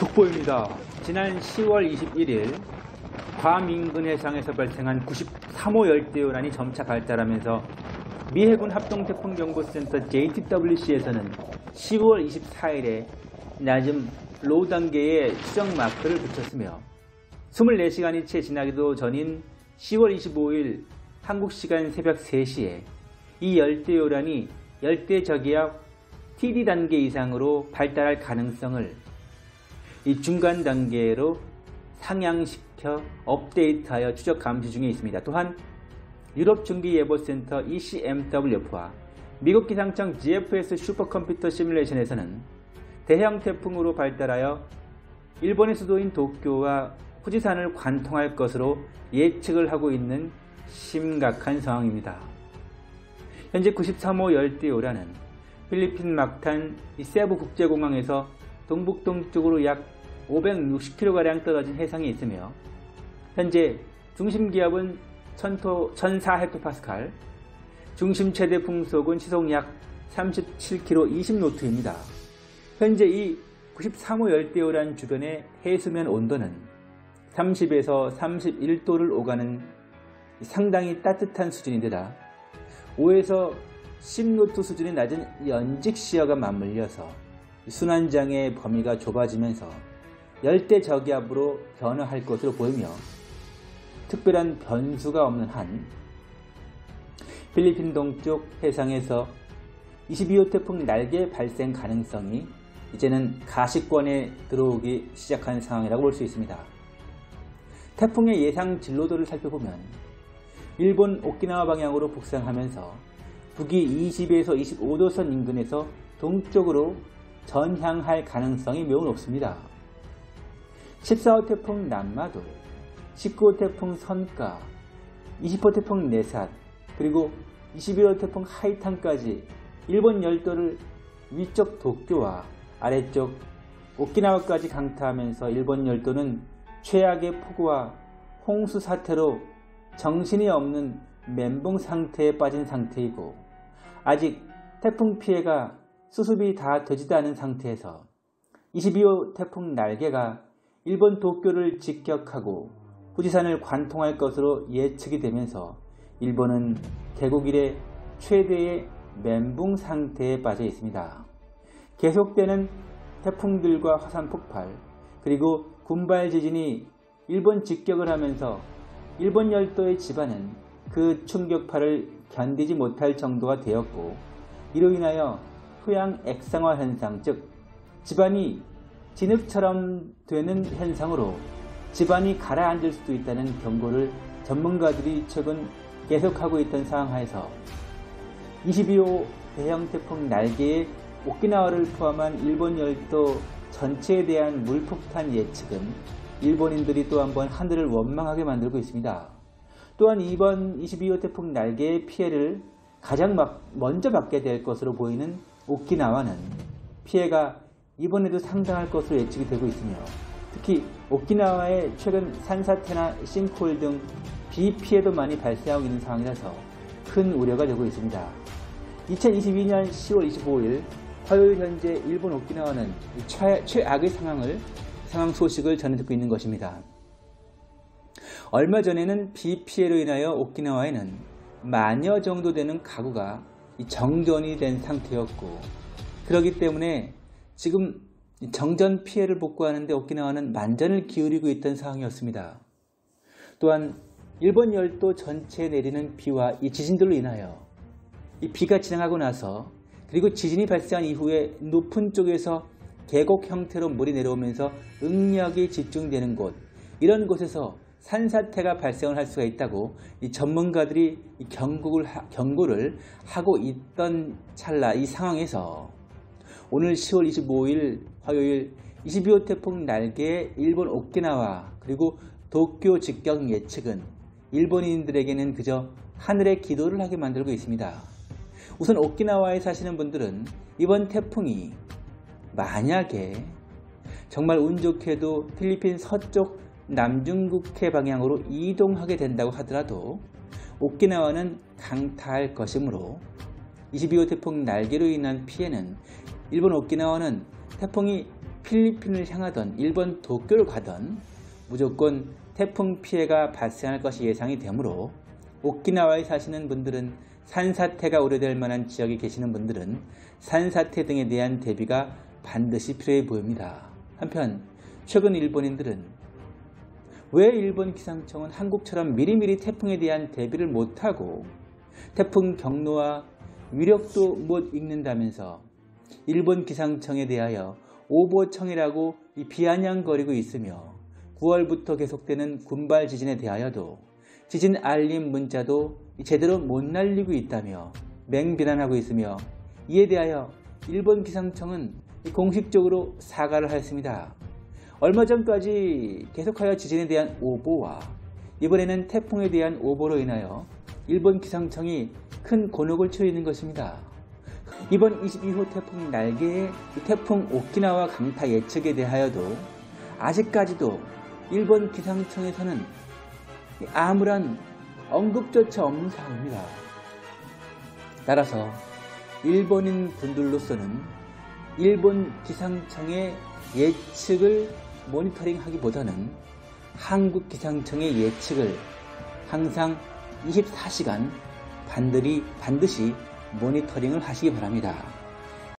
속보입니다. 지난 10월 21일 괌 인근 해상에서 발생한 93호 열대요란이 점차 발달하면서 미 해군 합동태풍경보센터 JTWC에서는 10월 24일에 낮은 low 단계의 추정 마크를 붙였으며 24시간이 채 지나기도 전인 10월 25일 한국 시간 새벽 3시에 이 열대요란이 열대저기압 TD 단계 이상으로 발달할 가능성을 이 중간 단계로 상향시켜 업데이트하여 추적 감시 중에 있습니다. 또한 유럽 중기 예보센터 ECMWF와 미국 기상청 GFS 슈퍼컴퓨터 시뮬레이션에서는 대형 태풍으로 발달하여 일본의 수도인 도쿄와 후지산을 관통할 것으로 예측을 하고 있는 심각한 상황입니다. 현재 93호 열대요라는 필리핀 막탄 세부 국제공항에서 동북동쪽으로 약 560km가량 떨어진 해상에 있으며 현재 중심 기압은 1004헥토파스칼, 중심 최대 풍속은 시속 약 37km 20노트입니다. 현재 이 93호 열대요란 주변의 해수면 온도는 30에서 31도를 오가는 상당히 따뜻한 수준인데다 5에서 10노트 수준의 낮은 연직 시야가 맞물려서 순환장의 범위가 좁아지면서 열대 저기압으로 변화할 것으로 보이며 특별한 변수가 없는 한 필리핀 동쪽 해상에서 22호 태풍 날개 발생 가능성이 이제는 가시권에 들어오기 시작한 상황이라고 볼 수 있습니다. 태풍의 예상 진로도를 살펴보면 일본 오키나와 방향으로 북상하면서 북위 20에서 25도선 인근에서 동쪽으로 전향할 가능성이 매우 높습니다. 14호 태풍 남마돌, 19호 태풍 선가, 20호 태풍 네삿, 그리고 21호 태풍 하이탄까지 일본 열도를 위쪽 도쿄와 아래쪽 오키나와까지 강타하면서 일본 열도는 최악의 폭우와 홍수 사태로 정신이 없는 멘붕 상태에 빠진 상태이고 아직 태풍 피해가 수습이 다 되지도 않은 상태에서 22호 태풍 날개가 일본 도쿄를 직격하고 후지산을 관통할 것으로 예측이 되면서 일본은 개국 이래 최대의 멘붕 상태에 빠져 있습니다. 계속되는 태풍들과 화산 폭발 그리고 군발 지진이 일본 직격을 하면서 일본 열도의 집안은 그 충격파를 견디지 못할 정도가 되었고 이로 인하여 휴양 액상화 현상 즉 집안이 진흙처럼 되는 현상으로 집안이 가라앉을 수도 있다는 경고를 전문가들이 최근 계속하고 있던 상황 하에서 22호 대형 태풍 날개의 오키나와를 포함한 일본 열도 전체에 대한 물폭탄 예측은 일본인들이 또 한 번 하늘을 원망하게 만들고 있습니다. 또한 이번 22호 태풍 날개의 피해를 가장 먼저 받게 될 것으로 보이는 오키나와는 피해가 이번에도 상당할 것으로 예측이 되고 있으며 특히 오키나와의 최근 산사태나 싱크홀 등 비 피해도 많이 발생하고 있는 상황이라서 큰 우려가 되고 있습니다. 2022년 10월 25일 화요일 현재 일본 오키나와는 최, 최악의 상황을 상황 소식을 전해 듣고 있는 것입니다. 얼마 전에는 비 피해로 인하여 오키나와에는 만여 정도 되는 가구가 정전이 된 상태였고 그렇기 때문에 지금 정전 피해를 복구하는데 오키나와는 만전을 기울이고 있던 상황이었습니다. 또한 일본 열도 전체에 내리는 비와 이 지진들로 인하여 이 비가 지나가고 나서 그리고 지진이 발생한 이후에 높은 쪽에서 계곡 형태로 물이 내려오면서 응력이 집중되는 곳 이런 곳에서 산사태가 발생을 할 수가 있다고 이 전문가들이 경고를, 경고를 하고 있던 찰나 이 상황에서 오늘 10월 25일 화요일 22호 태풍 날개의 일본 오키나와 그리고 도쿄 직격 예측은 일본인들에게는 그저 하늘의 기도를 하게 만들고 있습니다. 우선 오키나와에 사시는 분들은 이번 태풍이 만약에 정말 운 좋게도 필리핀 서쪽 남중국해 방향으로 이동하게 된다고 하더라도 오키나와는 강타할 것이므로 22호 태풍 날개로 인한 피해는 일본 오키나와는 태풍이 필리핀을 향하던 일본 도쿄를 가던 무조건 태풍 피해가 발생할 것이 예상이 되므로 오키나와에 사시는 분들은 산사태가 우려될 만한 지역에 계시는 분들은 산사태 등에 대한 대비가 반드시 필요해 보입니다. 한편 최근 일본인들은 왜 일본 기상청은 한국처럼 미리미리 태풍에 대한 대비를 못하고 태풍 경로와 위력도 못 읽는다면서 일본 기상청에 대하여 오보청이라고 비아냥거리고 있으며 9월부터 계속되는 군발 지진에 대하여도 지진 알림 문자도 제대로 못 날리고 있다며 맹비난하고 있으며 이에 대하여 일본 기상청은 공식적으로 사과를 하였습니다. 얼마 전까지 계속하여 지진에 대한 오보와 이번에는 태풍에 대한 오보로 인하여 일본 기상청이 큰 곤혹을 치르는 것입니다. 이번 22호 태풍 날개의 태풍 오키나와 강타 예측에 대하여도 아직까지도 일본 기상청에서는 아무런 언급조차 없는 상황입니다. 따라서 일본인 분들로서는 일본 기상청의 예측을 모니터링 하기보다는 한국 기상청의 예측을 항상 24시간 반드시, 반드시 모니터링을 하시기 바랍니다.